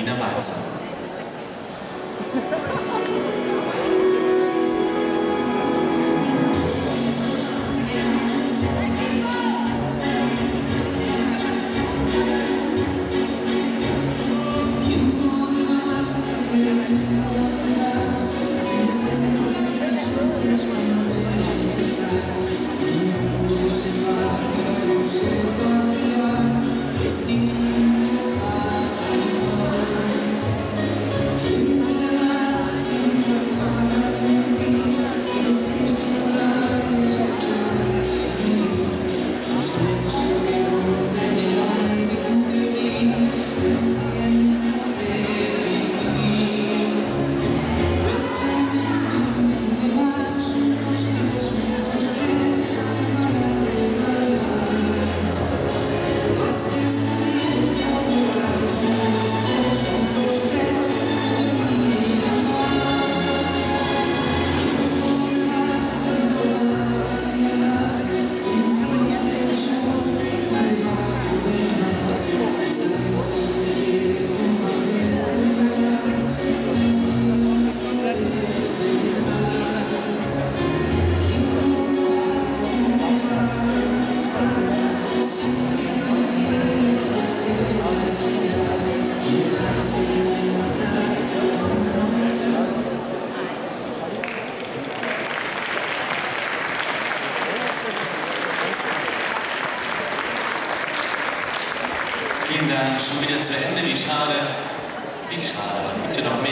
Martina Mazza. Tiempo de más que se tiempo atrás, me siento y siempre you can Vielen Dank. Schon wieder zu Ende. Wie schade. Wie schade, aber es gibt ja noch mehr.